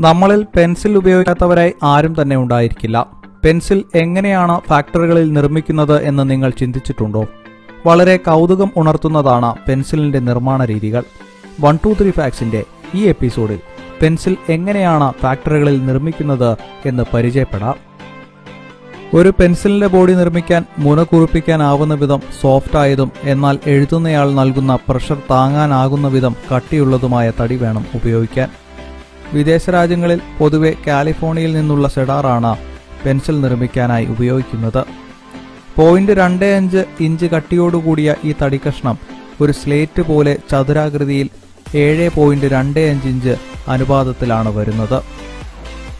നമ്മളിൽ പെൻസിൽ ഉപയോഗിക്കാത്തവരായി ആരും തന്നെ ഉണ്ടായിരിക്കില്ല. പെൻസിൽ എങ്ങനെയാണ് ഫാക്ടറികളിൽ നിർമ്മിക്കുന്നത് എന്ന് നിങ്ങൾ ചിന്തിച്ചിട്ടുണ്ടോ? വളരെ കൗതുകം ഉണർത്തുന്നതാണ് പെൻസിലിന്റെ നിർമ്മാണ രീതികൾ. വൺ ടു ത്രീ ഫാക്സിന്റെ ഈ എപ്പിസോഡിൽ പെൻസിൽ എങ്ങനെയാണ് ഫാക്ടറികളിൽ നിർമ്മിക്കുന്നത് എന്ന് പരിചയപ്പെടാം. ഒരു പെൻസിലിന്റെ ബോഡി നിർമ്മിക്കാൻ മുന കുറിപ്പിക്കാനാവുന്ന വിധം സോഫ്റ്റ് ആയതും എന്നാൽ എഴുതുന്നയാൾ നൽകുന്ന പ്രഷർ താങ്ങാനാകുന്ന വിധം കട്ടിയുള്ളതുമായ തടി വേണം ഉപയോഗിക്കാൻ. വിദേശ രാജ്യങ്ങളിൽ പൊതുവെ കാലിഫോർണിയയിൽ നിന്നുള്ള സെഡാറാണ് പെൻസിൽ നിർമ്മിക്കാനായി ഉപയോഗിക്കുന്നത്. പോയിന്റ് രണ്ട് അഞ്ച് ഇഞ്ച് കട്ടിയോടുകൂടിയ ഈ തടിക്കഷ്ണം ഒരു സ്ലേറ്റ് പോലെ ചതുരാകൃതിയിൽ ഏഴ് പോയിന്റ് രണ്ട് അഞ്ച് ഇഞ്ച് അനുപാതത്തിലാണ് വരുന്നത്.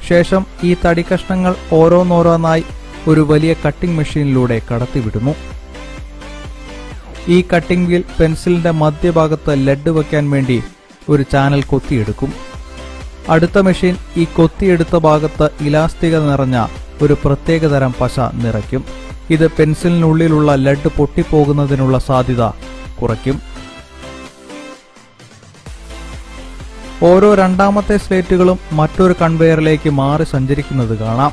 ശേഷം ഈ തടിക്കഷ്ണങ്ങൾ ഓരോന്നോരോന്നായി ഒരു വലിയ കട്ടിംഗ് മെഷീനിലൂടെ കടത്തിവിടുന്നു. ഈ കട്ടിംഗ് വീൽ പെൻസിലിന്റെ മധ്യഭാഗത്ത് ലെഡ് വയ്ക്കാൻ വേണ്ടി ഒരു ചാനൽ കൊത്തിയെടുക്കും. അടുത്ത മെഷീൻ ഈ കൊത്തിയെടുത്ത ഭാഗത്ത് ഇലാസ്തിക നിറഞ്ഞ ഒരു പ്രത്യേകതരം പശ നിറയ്ക്കും. ഇത് പെൻസിലിനുള്ളിലുള്ള ലഡ് പൊട്ടിപ്പോകുന്നതിനുള്ള സാധ്യത കുറയ്ക്കും. ഓരോ രണ്ടാമത്തെ സ്ലേറ്റുകളും മറ്റൊരു കൺവെയറിലേക്ക് മാറി സഞ്ചരിക്കുന്നത് കാണാം.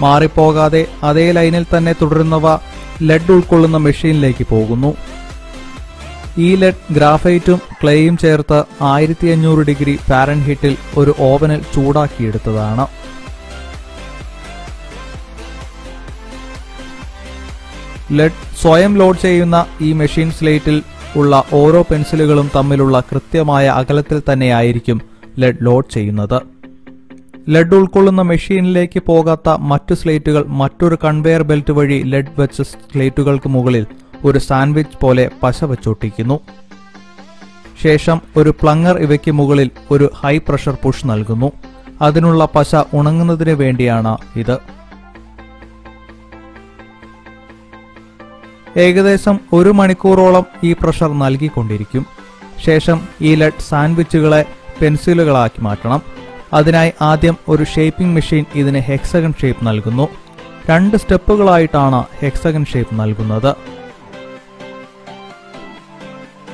മാറിപ്പോകാതെ അതേ ലൈനിൽ തന്നെ തുടരുന്നവ ലഡ് ഉൾക്കൊള്ളുന്ന മെഷീനിലേക്ക് പോകുന്നു. ഈ ലെഡ് ഗ്രാഫൈറ്റും ക്ലേയും ചേർത്ത് ആയിരത്തി അഞ്ഞൂറ് ഡിഗ്രി ഫാരൻഹീറ്റിൽ ഒരു ഓവനിൽ ചൂടാക്കിയെടുത്തതാണ്. ലെഡ് സ്വയം ലോഡ് ചെയ്യുന്ന ഈ മെഷീൻ സ്ലേറ്റിൽ ഉള്ള ഓരോ പെൻസിലുകളും തമ്മിലുള്ള കൃത്യമായ അകലത്തിൽ തന്നെയായിരിക്കും ലെഡ് ലോഡ് ചെയ്യുന്നത്. ലെഡ് ഉൾക്കൊള്ളുന്ന മെഷീനിലേക്ക് പോകാത്ത മറ്റു സ്ലേറ്റുകൾ മറ്റൊരു കൺവെയർ ബെൽറ്റ് വഴി ലെഡ് വെച്ച സ്ലേറ്റുകൾക്ക് മുകളിൽ ഒരു സാൻഡ്വിച്ച് പോലെ പശ വെച്ചൊട്ടിക്കുന്നു. ശേഷം ഒരു പ്ലങ്ങർ ഇവയ്ക്ക് മുകളിൽ ഒരു ഹൈ പ്രഷർ പുഷ് നൽകുന്നു. അതിനുള്ള പശ ഉണങ്ങുന്നതിന് വേണ്ടിയാണ് ഇത്. ഏകദേശം ഒരു മണിക്കൂറോളം ഈ പ്രഷർ നൽകിക്കൊണ്ടിരിക്കും. ശേഷം ഈ ലെഡ് സാൻഡ്വിച്ചുകളെ പെൻസിലുകളാക്കി മാറ്റണം. അതിനായി ആദ്യം ഒരു ഷേപ്പിംഗ് മെഷീൻ ഇതിന് ഹെക്സഗൺ ഷേപ്പ് നൽകുന്നു. രണ്ട് സ്റ്റെപ്പുകളായിട്ടാണ് ഹെക്സഗൺ ഷേപ്പ് നൽകുന്നത്.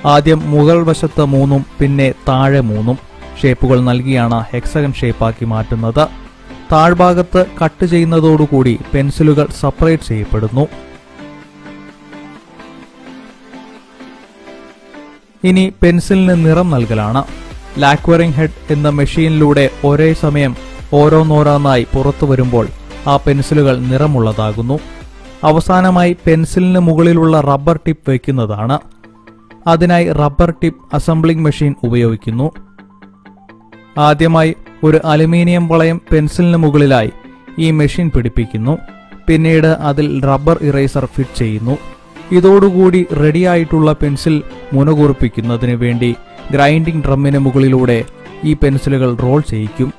ആദ്യം മുകൾ വശത്ത് മൂന്നും പിന്നെ താഴെ മൂന്നും ഷേപ്പുകൾ നൽകിയാണ് ഹെക്സഗൺ ഷേപ്പാക്കി മാറ്റുന്നത്. താഴ്ഭാഗത്ത് കട്ട് ചെയ്യുന്നതോടുകൂടി പെൻസിലുകൾ സെപ്പറേറ്റ് ചെയ്യപ്പെടുന്നു. ഇനി പെൻസിലിന് നിറം നൽകലാണ്. ലാക്വറിംഗ് ഹെഡ് എന്ന മെഷീനിലൂടെ ഒരേ സമയം ഓരോന്നോരോന്നായി പുറത്തു വരുമ്പോൾ ആ പെൻസിലുകൾ നിറമുള്ളതാകുന്നു. അവസാനമായി പെൻസിലിന് മുകളിലുള്ള റബ്ബർ ടിപ്പ് വയ്ക്കുന്നതാണ്. അതിനായി റബ്ബർ ടിപ്പ് അസംബ്ലിംഗ് മെഷീൻ ഉപയോഗിക്കുന്നു. ആദ്യമായി ഒരു അലുമിനിയം വളയം പെൻസിലിന് മുകളിലായി ഈ മെഷീൻ പിടിപ്പിക്കുന്നു. പിന്നീട് അതിൽ റബ്ബർ ഇറേസർ ഫിറ്റ് ചെയ്യുന്നു. ഇതോടുകൂടി റെഡിയായിട്ടുള്ള പെൻസിൽ മുനകുറിപ്പിക്കുന്നതിന് വേണ്ടി ഗ്രൈൻഡിംഗ് ഡ്രമ്മിന് മുകളിലൂടെ ഈ പെൻസിലുകൾ റോൾ ചെയ്യിക്കും.